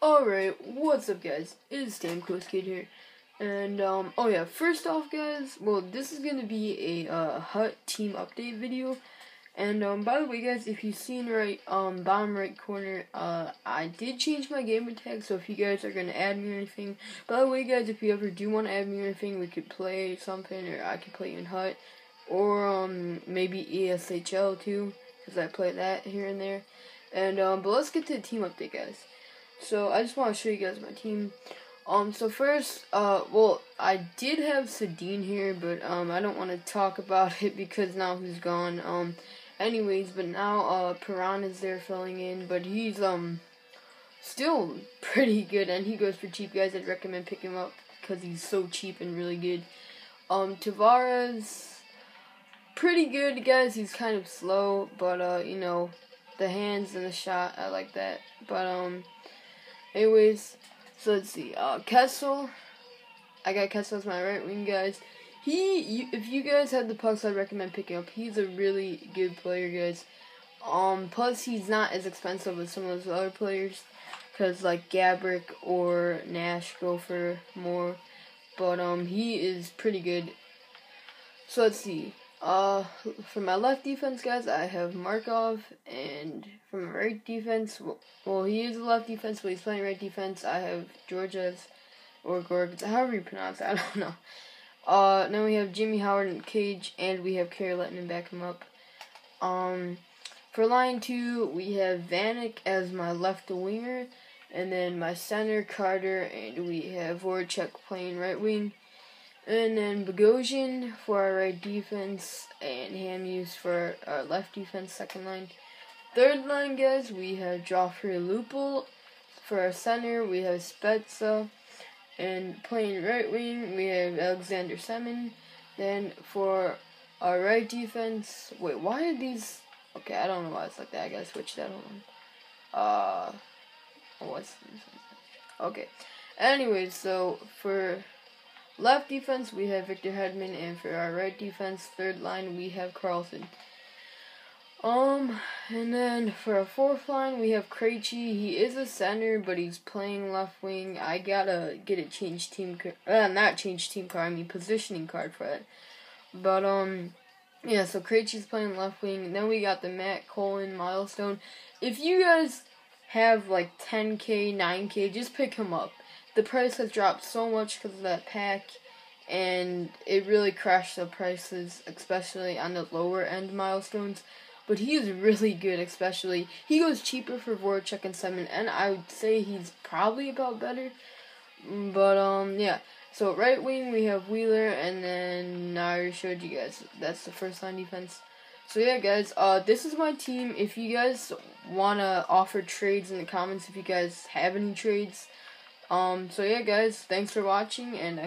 Alright, what's up guys? It's Stamkos Kid here. And, um, oh yeah, first off guys, well, this is gonna be a, uh, HUT team update video. And, um, by the way guys, if you've seen right, um, bottom right corner, uh, I did change my gamer tag, so if you guys are gonna add me or anything, by the way guys, if you ever do want to add me or anything, we could play something, or I could play in HUT, or, um, maybe ESHL too, because I play that here and there. And, um, but let's get to the team update guys. So I just want to show you guys my team. Um, so first, uh, well, I did have Sedin here, but, um, I don't want to talk about it because now he's gone. Um, anyways, but now, uh, Piran is there filling in, but he's, um, still pretty good, and he goes for cheap, guys. I'd recommend picking him up because he's so cheap and really good. Um, Tavares, pretty good, guys. He's kind of slow, but, uh, you know, the hands and the shot, I like that. But, um, Anyways, so let's see. Uh, Kessel. I got Kessel as my right wing, guys. He, you, if you guys have the pucks, I recommend picking up. He's a really good player, guys. Um, plus he's not as expensive as some of those other players, cause like Gaborik or Nash go for more, but um, he is pretty good. So let's see. Uh, for my left defense, guys, I have Markov, and for my right defense, well, well, he is a left defense, but he's playing right defense. I have Georges or Gorg, however you pronounce it, I don't know. Uh, then we have Jimmy Howard and Cage, and we have Kari Lehtonen back him up. Um, for line two, we have Vanek as my left winger, and then my center Carter, and we have Voracek playing right wing. And then Bogosian for our right defense, and Hamhuis for our left defense, second line. Third line, guys, we have Joffrey Lupul. For our center, we have Spezza. And playing right wing, we have Alexander Semin. Then for our right defense, wait, why are these? Okay, I don't know why it's like that. I gotta switch that on. Uh, what's this? Okay. Anyways, so for left defense, we have Victor Hedman, and for our right defense, third line, we have Carlson. Um, and then for our fourth line, we have Krejci. He is a center, but he's playing left wing. I gotta get a change team, uh, not change team card, I mean positioning card for it. But, um, yeah, so Krejci's playing left wing. And then we got the Matt Cullen milestone. If you guys have like 10k, 9k, just pick him up the price has dropped so much because of that pack, and it really crashed the prices, especially on the lower end milestones. But he is really good, especially he goes cheaper for Voracek and Semin, and I would say he's probably about better. But um, yeah. So right wing we have Wheeler, and then I showed you guys that's the first line defense. So yeah, guys, uh, this is my team. If you guys wanna offer trades in the comments, if you guys have any trades, um, so yeah, guys, thanks for watching, and I hope